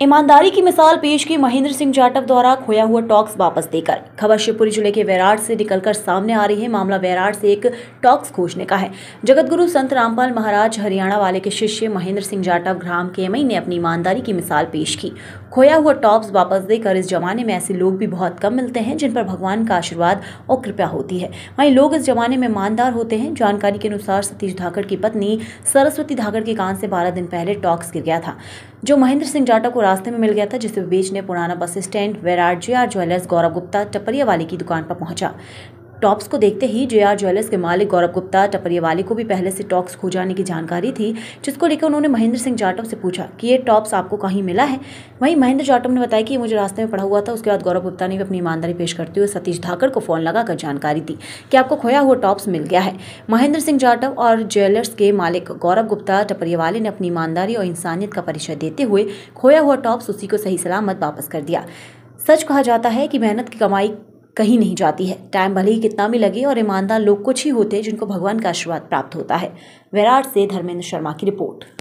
ईमानदारी की मिसाल पेश की महेंद्र सिंह जाटव द्वारा खोया हुआ टॉक्स वापस देकर। खबर शिवपुरी ज़िले के वैराट से निकलकर सामने आ रही है। मामला वैराट से एक टॉक्स खोजने का है। जगतगुरु संत रामपाल महाराज हरियाणा वाले के शिष्य महेंद्र सिंह जाटव ग्राम केमई ने अपनी ईमानदारी की मिसाल पेश की। खोया हुआ टॉप्स वापस देकर इस जमाने में ऐसे लोग भी बहुत कम मिलते हैं, जिन पर भगवान का आशीर्वाद और कृपया होती है। वहीं लोग इस जमाने में ईमानदार होते हैं। जानकारी के अनुसार सतीश धाकड़ की पत्नी सरस्वती धाकड़ के कान से बारह दिन पहले टॉक्स गिर गया था। जो महेंद्र सिंह जाटव को रास्ते में मिल गया था, जिसे बेचने पुराना बस स्टैंड वेराट जे ज्वेलर्स गौरव गुप्ता टपरिया वाले की दुकान पर पहुँचा। टॉप्स को देखते ही जे आर ज्वेलर्स के मालिक गौरव गुप्ता टपरिया वाले को भी पहले से टॉप्स खो जाने की जानकारी थी, जिसको लेकर उन्होंने महेंद्र सिंह जाटव से पूछा कि ये टॉप्स आपको कहीं मिला है? वहीं महेंद्र जाटव ने बताया कि मुझे रास्ते में पड़ा हुआ था, उसके बाद गौरव गुप्ता ने भी अपनी ईमानदारी पेश करते हुए सतीश धाकड़ को फ़ोन लगाकर जानकारी दी कि आपको खोया हुआ टॉप्स मिल गया है। महेंद्र सिंह जाटव और ज्वेलर्स के मालिक गौरव गुप्ता टपरिया वाले ने अपनी ईमानदारी और इंसानियत का परिचय देते हुए खोया हुआ टॉप्स उसी को सही सलामत वापस कर दिया। सच कहा जाता है कि मेहनत की कमाई कहीं नहीं जाती है। टाइम भले ही कितना भी लगे और ईमानदार लोग कुछ ही होते हैं जिनको भगवान का आशीर्वाद प्राप्त होता है। विराट से धर्मेंद्र शर्मा की रिपोर्ट।